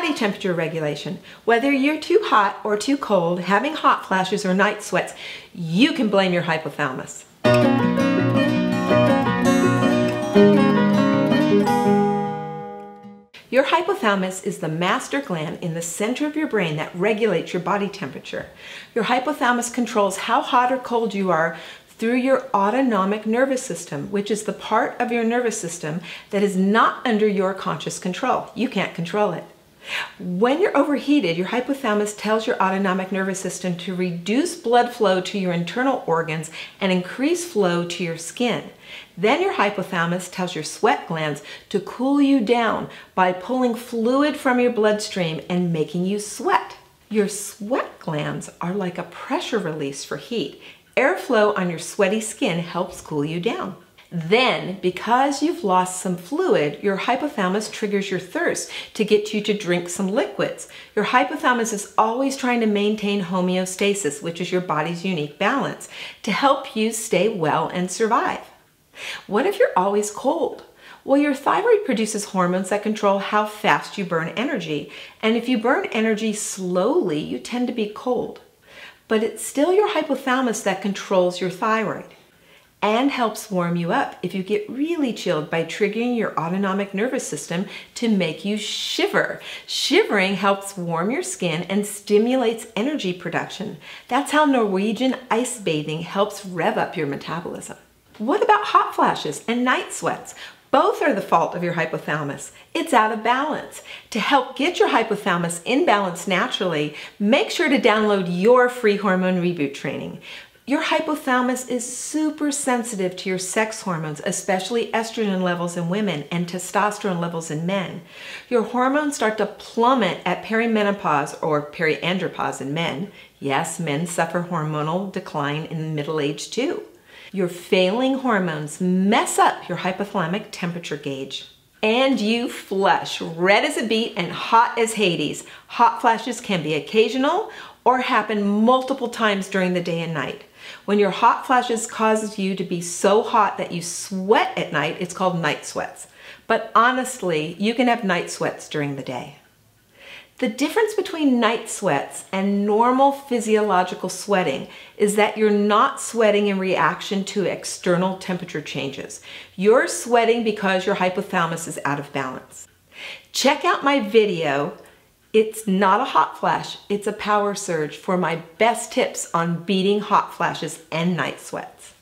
body temperature regulation. Whether you're too hot or too cold, having hot flashes or night sweats, you can blame your hypothalamus. Your hypothalamus is the master gland in the center of your brain that regulates your body temperature. Your hypothalamus controls how hot or cold you are through your autonomic nervous system, which is the part of your nervous system that is not under your conscious control. You can't control it. When you're overheated, your hypothalamus tells your autonomic nervous system to reduce blood flow to your internal organs and increase flow to your skin. Then your hypothalamus tells your sweat glands to cool you down by pulling fluid from your bloodstream and making you sweat. Your sweat glands are like a pressure release for heat. Airflow on your sweaty skin helps cool you down. Then, because you've lost some fluid, your hypothalamus triggers your thirst to get you to drink some liquids. Your hypothalamus is always trying to maintain homeostasis, which is your body's unique balance, to help you stay well and survive. What if you're always cold? Well, your thyroid produces hormones that control how fast you burn energy. And if you burn energy slowly, you tend to be cold. But it's still your hypothalamus that controls your thyroid and helps warm you up if you get really chilled by triggering your autonomic nervous system to make you shiver. Shivering helps warm your skin and stimulates energy production. That's how Norwegian ice bathing helps rev up your metabolism. What about hot flashes and night sweats? Both are the fault of your hypothalamus. It's out of balance. To help get your hypothalamus in balance naturally, make sure to download your free hormone reboot training. Your hypothalamus is super sensitive to your sex hormones, especially estrogen levels in women and testosterone levels in men. Your hormones start to plummet at perimenopause or periandropause in men. Yes, men suffer hormonal decline in middle age too. Your failing hormones mess up your hypothalamic temperature gauge. And you flush, red as a beet and hot as Hades. Hot flashes can be occasional or happen multiple times during the day and night. When your hot flashes causes you to be so hot that you sweat at night, it's called night sweats. But honestly, you can have night sweats during the day. The difference between night sweats and normal physiological sweating is that you're not sweating in reaction to external temperature changes. You're sweating because your hypothalamus is out of balance. Check out my video it's not a hot flash, it's a power surge for my best tips on beating hot flashes and night sweats.